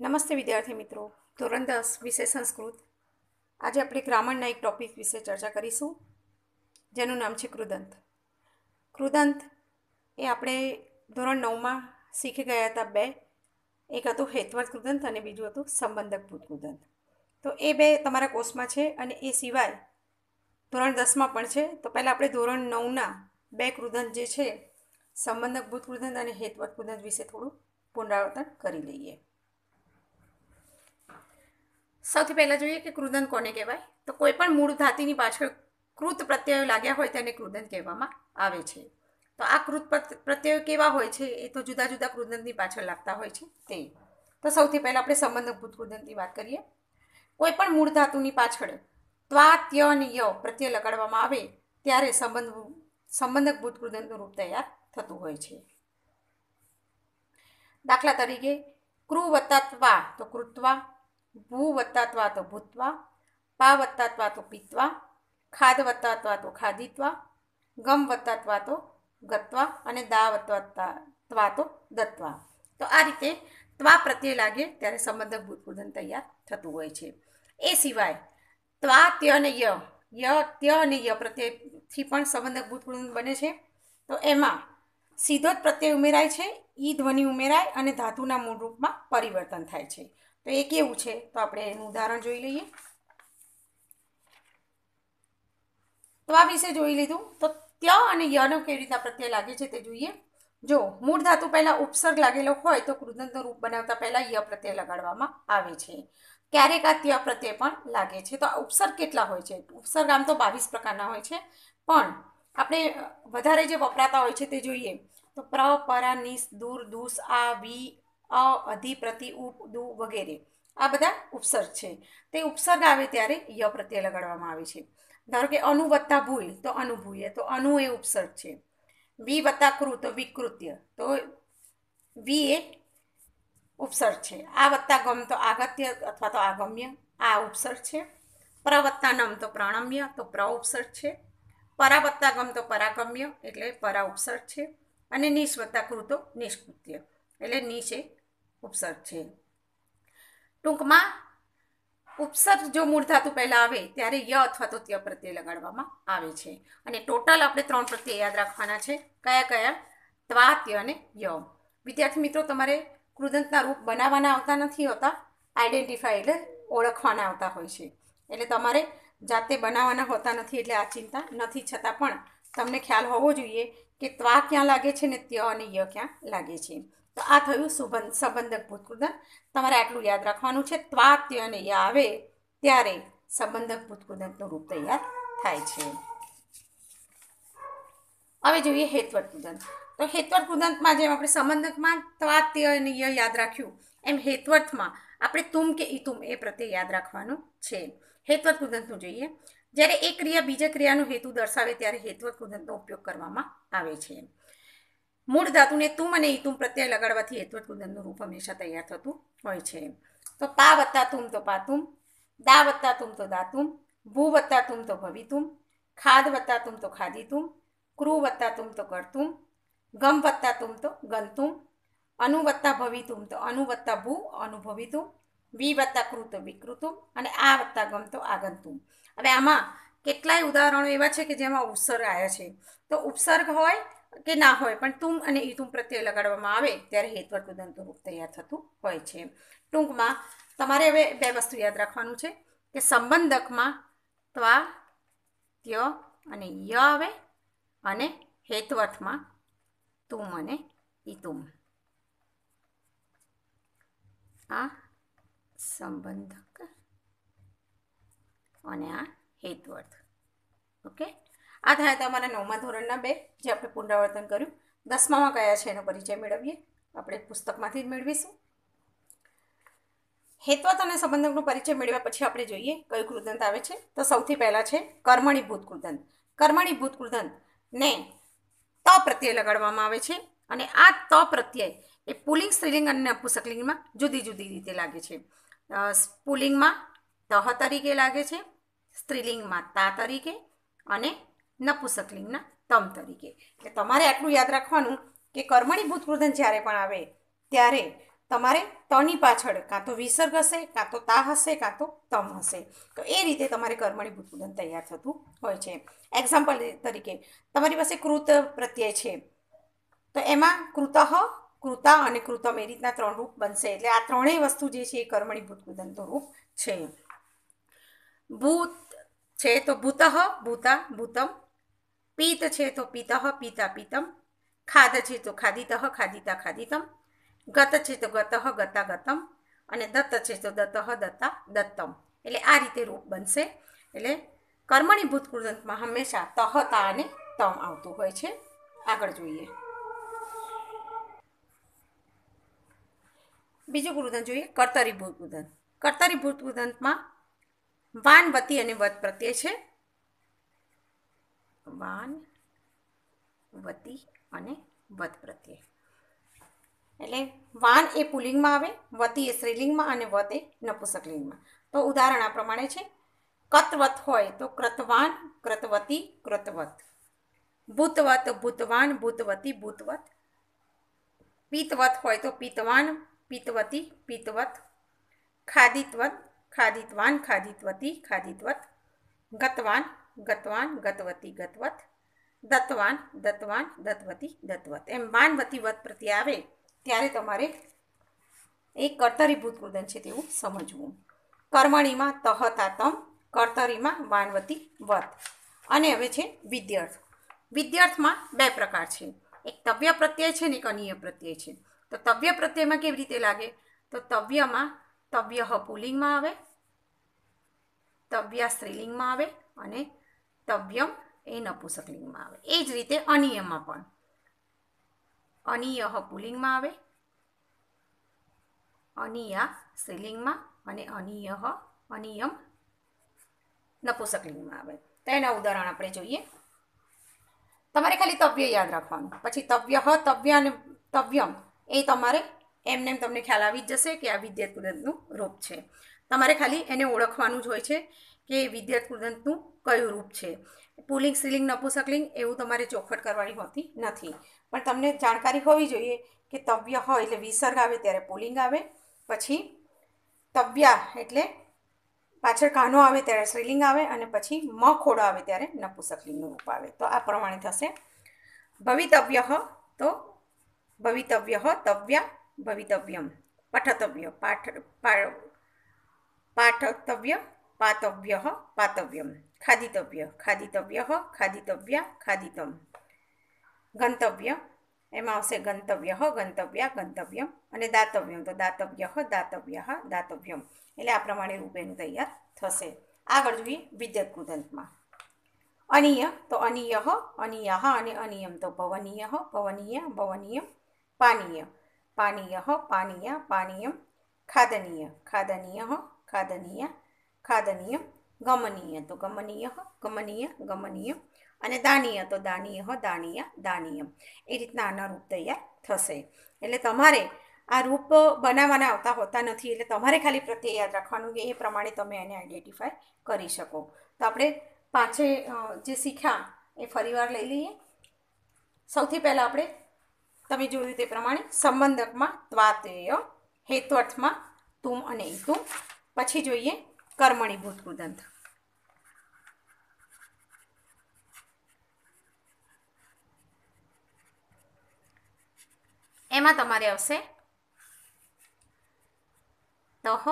નમસ્તે વિદ્યાર્થી મિત્રો. ધોરણ દસ વિશે સંસ્કૃત. આજે આપણે ગ્રામરના એક ટોપિક વિશે ચર્ચા કરીશું, જેનું નામ છે કૃદંત. કૃદંત એ આપણે ધોરણ નવમાં શીખી ગયા હતા બે. એક હતું હેતવર્ત કૃદંત અને બીજું હતું સંબંધકભૂત કૃદંત. તો એ બે તમારા કોર્સમાં છે અને એ સિવાય ધોરણ દસમાં પણ છે. તો પહેલાં આપણે ધોરણ નવના બે કૃદંત જે છે સંબંધકભૂત કૃદંત અને હેતવર્ત કૃદંત વિશે થોડું પુનરાવર્તન કરી લઈએ. સૌથી પહેલાં જોઈએ કે કૃદન કોને કહેવાય? તો કોઈ પણ મૂળ ધાતુની પાછળ કૃત પ્રત્યયો લાગ્યા હોય તેને કૃદન કહેવામાં આવે છે. તો આ કૃત પ્રત- પ્રત્યયો કેવા હોય છે એ તો જુદા જુદા કૃદંતની પાછળ લાગતા હોય છે તે. તો સૌથી પહેલાં આપણે સંબંધભૂત કૃદંતની વાત કરીએ. કોઈ પણ મૂળ ધાતુની પાછળ ત્વા ત્ય અને ય પ્રત્યય લગાડવામાં આવે ત્યારે સંબંધ સંબંધક ભૂત કૃદંતનું રૂપ તૈયાર થતું હોય છે. દાખલા તરીકે કૃ વત્તા ત્વા તો કૃત્વા ભૂ વત્તા ત્વા તો ભૂત્વા પા વત્તા ત્વા તો પીત્વા ખાદ વત્તા ત્વા તો ખાદિત્વા ગમ વત્તા ત્વા તો ગત્વા અને દા વત્તા ત્વા- તો દત્વા. તો આ રીતે ત્વા પ્રત્યે લાગે ત્યારે સંબંધક ભૂતકૃદન તૈયાર થતું હોય છે. એ સિવાય ત્વા, ત્ય અને ય ય, ત્ય અને ય પ્રત્યયથી પણ સંબંધક ભૂતકૃદન બને છે. તો એમાં સીધો જ પ્રત્યય ઉમેરાય છે, ઈ ધ્વનિ ઉમેરાય અને ધાતુના મૂળ રૂપમાં પરિવર્તન થાય છે. તો એ કેવું છે? તો આપણે એનું ઉદાહરણ જોઈ લઈએ. તો આ વિશે જોઈ લીધું. તો ત્ય અને યનો કેવી રીતના પ્રત્યય લાગે છે તે જોઈએ. જો, મૂળ ધાતુ પહેલાં ઉપસર્ગ લાગેલો હોય તો કૃદંતનું રૂપ બનાવતા પહેલાં ય પ્રત્યય લગાડવામાં આવે છે. ક્યારેક આ ત્ય પ્રત્યય પણ લાગે છે. તો આ ઉપસર્ગ કેટલા હોય છે? ઉપસર્ગ આમ તો બાવીસ પ્રકારના હોય છે. પણ આપણે વધારે જે વપરાતા હોય છે તે જોઈએ. તો પ્ર, પરા, નિસ, દૂર, દુસ, આ, વી અ, અધિ, પ્રતિ ઉપ દુ વગેરે. આ બધા ઉપસર્ગ છે. તે ઉપસર્ગ આવે ત્યારે ય પ્રત્યે લગાડવામાં આવે છે. ધારો કે અનુ વત્તા ભૂલ, તો અનુભૂય તો અનુ એ ઉપસર્ગ છે. વી વત્તા કૃ તો વિકૃત્ય, તો વી એ ઉપસર્ગ છે. આ વત્તા ગમ, તો આગત્ય અથવા તો આગમ્ય, આ ઉપસર્ગ છે. પ્રવત્તા નમ, તો પ્રણમ્ય, તો પ્ર ઉપસર્ગ છે. પરાવત્તા ગમ, તો પરાગમ્ય, એટલે પરા ઉપસર્ગ છે. અને નિષ્વત્તા કૃતો નિષ્કૃત્ય, એટલે નિશ ઉપસર્ગ છે. ટૂંકમાં, ઉપસર્ગ જો મૂળ ધાતુ પહેલાં આવે, ત્યારે ય અથવા તો ત્ય પ્રત્યય લગાડવામાં આવે છે. અને ટોટલ આપણે ત્રણ પ્રત્યય યાદ રાખવાના છે. કયા કયા? ત્વા ત્ય અને ય. વિદ્યાર્થી મિત્રો, તમારે કૃદંતના રૂપ બનાવવાના આવતા નથી હોતા. આઈડેન્ટિફાઈ એટલે ઓળખવાના આવતા હોય છે. એટલે તમારે જાતે બનાવવાના હોતા નથી એટલે આ ચિંતા નથી. છતાં પણ તમને ખ્યાલ હોવો જોઈએ કે ત્વા ક્યાં લાગે છે ને ત્ય અને ય ક્યાં લાગે છે. તો આ થયું સુબંધ, સંબંધક ભૂતકૃદન તમારે આટલું યાદ રાખવાનું છે. ત્વા ત્ય અને આવે ત્યારે સંબંધક ભૂતકૃદંતનું રૂપ તૈયાર થાય છે. હવે જોઈએ હેતવર્ત કૃદંત. તો હેતવર્ત કૃદંતમાં જેમ આપણે સંબંધકમાં ત્વા અને ય યાદ રાખ્યું, એમ હેતવર્થમાં આપણે તુમ કે ઈતુમ એ પ્રત્યે યાદ રાખવાનું છે. હેતવર્ત કૃદંતનું જોઈએ. જ્યારે એક ક્રિયા બીજા ક્રિયાનો હેતુ દર્શાવે ત્યારે હેતવર્ત કૃદંતનો ઉપયોગ કરવામાં આવે છે. મૂળ ધાતુને તુમ અને ઈતુમ પ્રત્યય લગાડવાથી હેતવર્ત કૃદંતનું રૂપ હંમેશા તૈયાર થતું હોય છે. તો પા વત્તા તુમ તો પાતુમ દા વત્તા તુમ તો દાતુમ ભૂ વત્તા તુમ તો ભવિતુમ ખાદ વત્તા તુમ તો ખાદિતુમ ક્રુ વત્તા તુમ તો કરતુમ, ગમ વત્તા તુમ તો ગંતુમ અનુ વત્તા ભવિતુમ તો અનુ વત્તા ભૂ અનુભવિતુમ વી વત્તા કૃ તો વિકૃતુમ, અને આ વત્તા ગમ તો આગંતુમ. હવે આમાં કેટલાય ઉદાહરણો એવા છે કે જેમાં ઉપસર્ગ આવ્યા છે. તો ઉપસર્ગ હોય કે ના હોય, પણ તુમ અને ઈતુમ પ્રત્યય લગાડવામાં આવે, ત્યારે હેતવર્તુ ઉદંતનું રૂપ તૈયાર થતું હોય છે. ટૂંકમાં, તમારે હવે બે વસ્તુ યાદ રાખવાનું છે, કે સંબંધકમાં ત્વા, ત્ય અને ય આવે, અને હેતવર્થમાં તુમ અને ઈતુમ આ સંબંધક અને આ હેતવર્થ. ઓકે? આ થયા તમારા નવમા ધોરણના બે, જે આપણે પુનરાવર્તન કર્યું. દસમામાં કયા છે એનો પરિચય મેળવીએ. આપણે પુસ્તકમાંથી જ મેળવીશું. હેતવત અને સંબંધકનો પરિચય મેળવ્યા પછી આપણે જોઈએ, કયું કૃદંત આવે છે. તો સૌથી પહેલાં છે, કર્મણીભૂત કૃદંત. કર્મણીભૂત કૃદંત ને ત પ્રત્યય લગાડવામાં આવે છે અને આ ત પ્રત્યય એ પુલિંગ, સ્ત્રીલિંગ અને નપુસકલિંગમાં જુદી જુદી રીતે લાગે છે. પુલિંગમાં તહ તરીકે લાગે છે, સ્ત્રીલિંગમાં તા તરીકે અને નપુસકલિંગના તમ તરીકે. એટલે તમારે આટલું યાદ રાખવાનું કે કર્મણી ભૂતકૃધન જ્યારે પણ આવે, ત્યારે તમારે તની પાછળ કાં તો વિસર્ગ હશે, કાં તો તા હશે, કાં તો તમ હશે. તો એ રીતે તમારે કર્મણી ભૂતકૃધન તૈયાર થતું હોય છે. એક્ઝામ્પલ તરીકે, તમારી પાસે કૃત પ્રત્યય છે. તો એમાં કૃતઃ, કૃતા અને કૃતમ એ રીતના ત્રણ રૂપ બનશે. એટલે આ ત્રણેય વસ્તુ જે છે એ કર્મણી ભૂતકૃદંતો રૂપ છે. ભૂત છે તો ભૂતઃ, ભૂતા, ભૂતમ પીત છે તો પિતઃ પિતા પિતમ ખાદ છે તો ખાદિતઃ ખાદિતા ખાદિતમ ગત છે તો ગતઃ ગતા ગતમ અને દત્ત છે તો દત્તઃ દત્તા દત્તમ. એટલે આ રીતે રૂપ બનશે. એટલે કર્મણી ભૂતકૃદંતમાં હંમેશા તહ તા અને તમ આવતું હોય છે. આગળ જોઈએ. બીજું કૃદંત જોઈએ, કર્તરી ભૂતકૃદંત કર્તરી ભૂતકૃદંતમાં વાન વતી અને વત પ્રત્યય છે. વાન, વતી અને વત પ્રત્યે એટલે વાન એ પુલિંગમાં આવે, વતી એ સ્ત્રીલિંગમાં અને વત એ નપુસકલિંગમાં. તો ઉદાહરણ આ પ્રમાણે છે. કતવત હોય તો ક્રતવાન ક્રતવતી ક્રતવત ભૂતવત, ભૂતવાન, ભૂતવતી, ભૂતવત. પિતવત હોય તો પિતવાન, પિતવતી, પિતવત. ખાદિત્વત, ખાદિત્વાન, ખાદિત્વતી, ખાદિત્વત. ગતવાન ગતવાન, ગતવતી, ગતવત. દત્તવાન દત્તવાન, દત્તવતી, દત્તવત. એમ માનવતી વત પ્રત્યે આવે ત્યારે તમારે એ કર્તરીભૂત કૃદન છે તેવું સમજવું. કર્મણીમાં તહતાતમ, કર્તરીમાં માનવતી વત. અને હવે છે વિદ્યાર્થ. વિદ્યાર્થમાં બે પ્રકાર છે. એક તવ્ય પ્રત્યય છે ને એક અનિય પ્રત્યય છે. તો તવ્ય પ્રત્યયમાં કેવી રીતે લાગે? તો તવ્યમાં તવ્ય પુલિંગમાં આવે, તવ્ય સ્ત્રીલિંગમાં આવે અને તવ્યમ એ નપુસકલિંગમાં આવે. એ જ રીતે અનિયમમાં પણ. અનિય પુલિંગમાં આવે, અનિયા સ્ત્રીલિંગમાં અને અનિય અનિયમ નપુસકલિંગમાં આવે. તો એના ઉદાહરણ આપણે જોઈએ. તમારે ખાલી તવ્ય યાદ રાખવાનું. પછી તવ્ય તવ્ય અને તવ્યમ એ તમારે એમને એમ તમને ખ્યાલ આવી જ જશે કે આ વિદ્યાત કુદરતનું રૂપ છે. તમારે ખાલી એને ઓળખવાનું જ હોય છે. કે વિદ્યાર્થી કુદંતનું કયું રૂપ છે? પુલિંગ, સ્ત્રીલિંગ, નપુસકલિંગ એવું તમારે ચોખવટ કરવાની હોતી નથી. પણ તમને જાણકારી હોવી જોઈએ કે તવ્ય હોય એટલે વિસર્ગ આવે ત્યારે પુલિંગ આવે. પછી તવ્યા એટલે પાછળ કાનો આવે ત્યારે સ્ત્રીલિંગ આવે અને પછી મ ખોડો આવે ત્યારે નપુસકલિંગનું રૂપ આવે. તો આ પ્રમાણે થશે. ભવિતવ્ય તો ભવિતવ્ય તવ્યા, ભવિતવ્યમ, પઠતવ્ય, પાઠ પાઠતવ્ય પાતવ્ય પાતવ્યમ ખાદિતવ્ય ખાદિતવ્ય ખાદિતવ્યા ખાદિતમ ગંતવ્ય એમાં આવશે ગંતવ્ય ગંતવ્યા ગંતવ્યમ અને દાતવ્યમ તો દાતવ્ય દાતવ્ય દાતવ્યમ એટલે આ પ્રમાણે રૂપ એનું તૈયાર થશે। આગળ જોઈએ વિદ્યત કૃદંતમાં। અનિય તો અનિય અનિય અને અનિયમ તો ભવનીય ભવનીય ભવનીય, પાનીય। પાનીય પાનીય પાનીયમ ખાદનીય ખાદનીય ખાદનીય ખાદનીય ગમનીય તો ગમનીય ગમનીય ગમનીય અને દાનીય તો દાનીય દાનીય દાનીય એ રીતના આના રૂપ તૈયાર થશે એટલે તમારે આ રૂપ બનાવવાના આવતા હોતા નથી એટલે તમારે ખાલી પ્રત્યે યાદ રાખવાનું કે એ પ્રમાણે તમે એને આઈડેન્ટિફાય કરી શકો તો આપણે પાંચે જે શીખ્યા એ ફરીવાર લઈ લઈએ સૌથી પહેલાં આપણે તમે જોયું તે પ્રમાણે સંબંધકમાં ત્વાતેય હેત્વર્થમાં તુમ અને ઈતુમ પછી જોઈએ કર્મણી ભૂતકૃદંત એમાં તમારે આવશે તહ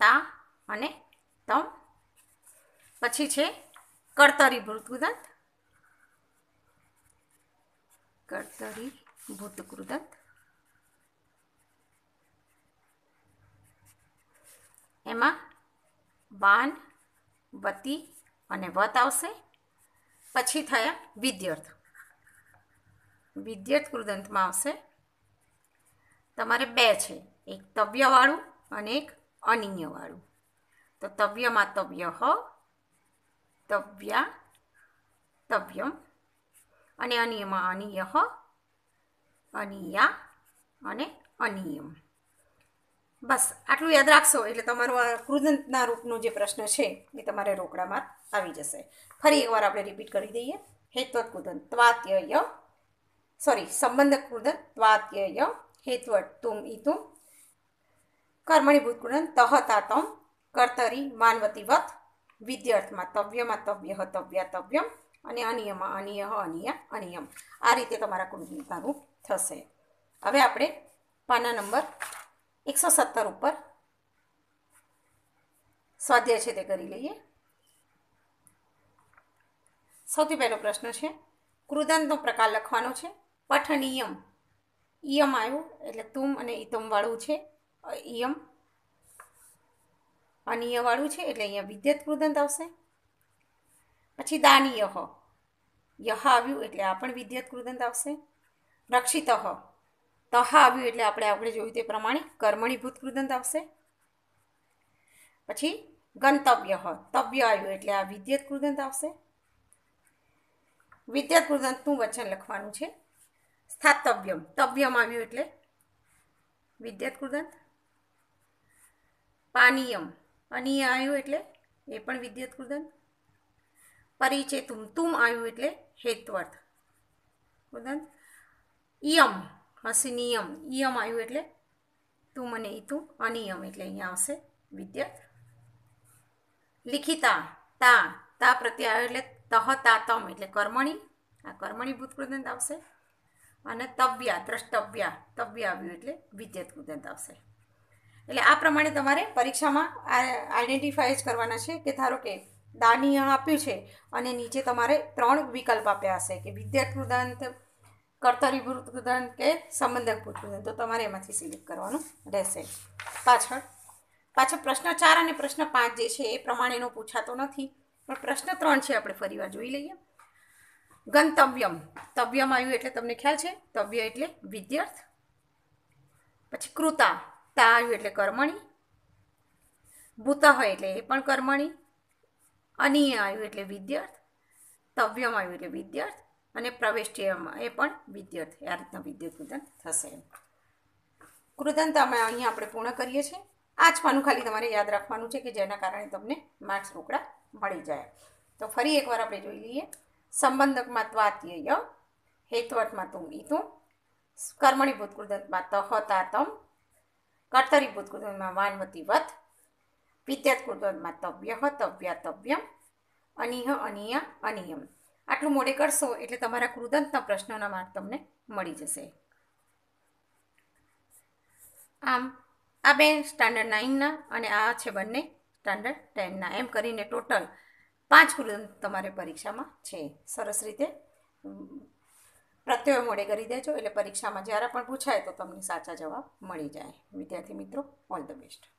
તા અને તમ. પછી છે કર્તરી ભૂતકૃદંત કર્તરી ભૂતકૃદંત એમાં બાન વતી અને વત આવશે. પછી થયા વિદ્યર્થ. વિદ્યર્થ કૃદંતમાં આવશે. તમારે બે છે. એક તવ્યવાળું અને એક અનિયવાળું તો તવ્યમાં તવ્ય હ, તવ્યા તવ્યમ અને અનિયમાં અનિય હ, અનિયા અને અનિયમ. બસ, આટલું યાદ રાખશો એટલે તમારું આ કૃદંતના રૂપનો જે પ્રશ્ન છે એ તમારે રોકડામાં આવી જશે. ફરી એકવાર આપણે રિપીટ કરી દઈએ. હેત્વત કૃદંત ત્વાત્યય સોરી સંબંધ કૃદંત ત્વાત્યય હેત્વટ તુમ ઈતુમ કર્મણીભૂત કૃદંત તહ તાતમ કર્તરી, માનવતીવત, વિદ્યાર્થમાં તવ્યમાં તવ્ય તવ્યા તવ્યમ અને અનિયમાં અનિય અનિય, અનિયમ. આ રીતે તમારા કૃદંતના થશે. હવે આપણે પાના નંબર એકસો સત્તર ઉપર. સ્વાધ્યાય છે તે કરી લઈએ. સૌથી પહેલો પ્રશ્ન છે કૃદંતનો પ્રકાર લખવાનો છે. પઠનીયમ, ઈયમ આવ્યું, એટલે તુમ અને ઇતમવાળું છે. ઈયમ, અનિયવાળું છે, એટલે અહીંયા વિદ્યત કૃદંત આવશે. પછી દાનિયહ યહ આવ્યું, એટલે આ પણ વિદ્યત કૃદંત આવશે. રક્ષિત તહ આવ્યું એટલે આપણે આપણે જોયું તે પ્રમાણે કર્મણીભૂત કૃદંત આવશે. પછી ગંતવ્ય તવ્ય આવ્યું એટલે આ વિદ્યત કૃદંત આવશે. વિદ્યત કૃદંતનું વચન લખવાનું છે. સ્થાતવ્યમ, તવ્યમ આવ્યું એટલે વિદ્યત કૃદંત. પાનીયમ, અનિય આવ્યું એટલે એ પણ વિદ્યત કૃદંત. પરિચય તુમ તુમ આવ્યું એટલે હેત્વર્થ કૃદંત. ઈયમ હશે નિયમ આવ્યું એટલે તું મને ઈતું અનિયમ એટલે અહીંયા આવશે વિદ્યત લિખિતા, તા તા પ્રત્યે આવ્યો એટલે તહ તાતમ એટલે કર્મણી. આ કર્મણી ભૂત કૃદંત આવશે. અને તવ્યા, દ્રષ્ટવ્યા, તવ્ય આવ્યું એટલે વિદ્યત કૃદંત આવશે. એટલે આ પ્રમાણે તમારે પરીક્ષામાં આઈડેન્ટિફાઈ જ કરવાના છે કે ધારો કે દાનીય આપ્યું છે અને નીચે તમારે ત્રણ વિકલ્પ આપ્યા હશે કે વિદ્યાર્થ કૃદંત કર્તરીભૂત કૃદંત કે સંબંધકભૂત કૃદંત તો તમારે એમાંથી સિલેક્ટ કરવાનું રહેશે. પાછળ પાછળ પ્રશ્ન ચાર અને પ્રશ્ન પાંચ જે છે એ પ્રમાણેનો પૂછાતો નથી. પણ પ્રશ્ન ત્રણ છે આપણે ફરીવાર જોઈ લઈએ. ગંતવ્યમ. તવ્યમ આવ્યું એટલે તમને ખ્યાલ છે? તવ્ય એટલે વિદ્યાર્થ. પછી કૃતા. તા આવ્યું એટલે કર્મણી. ભૂત એટલે એ પણ કર્મણી. અનિય આવ્યું એટલે વિદ્યાર્થ. તવ્યમ આવ્યું એટલે વિદ્યાર્થ. અને પ્રવેષ્ટિયમાં એ પણ વિદ્યાર્થ આ રીતના વિદ્યુત કૃદંત થશે. કૃદંત અમે અહીંયા આપણે પૂર્ણ કરીએ છીએ. આ છવાનું ખાલી તમારે યાદ રાખવાનું છે કે જેના કારણે તમને માર્ક્સ રોકડા મળી જાય. તો ફરી એકવાર આપણે જોઈ લઈએ. સંબંધકમાં ત્વાત્યય, હેત્વટમાં તું ઈતું, કર્મણીભૂત કૃદંતમાં તહતાતમ તાતમ કર્તરીભૂત કૃદંતમાં વાનવતીવત, વિદ્યાત કૃદંતમાં તવ્ય તવ્યા તવ્યમ અનિહ અનિય અનિયમ આટલું મોડે કરશો એટલે તમારા કૃદંતના પ્રશ્નોના માર્ક તમને મળી જશે. આમ, આ બે સ્ટાન્ડર્ડ નાઇનના અને આ છે બંને સ્ટાન્ડર્ડ ટેનના. એમ કરીને ટોટલ પાંચ કૃદંત તમારે પરીક્ષામાં છે. સરસ રીતે પ્રત્યય મોડે કરી દેજો. એટલે પરીક્ષામાં જ્યારે પણ પૂછાય તો તમને સાચા જવાબ મળી જાય. વિદ્યાર્થી મિત્રો, ઓલ ધ બેસ્ટ.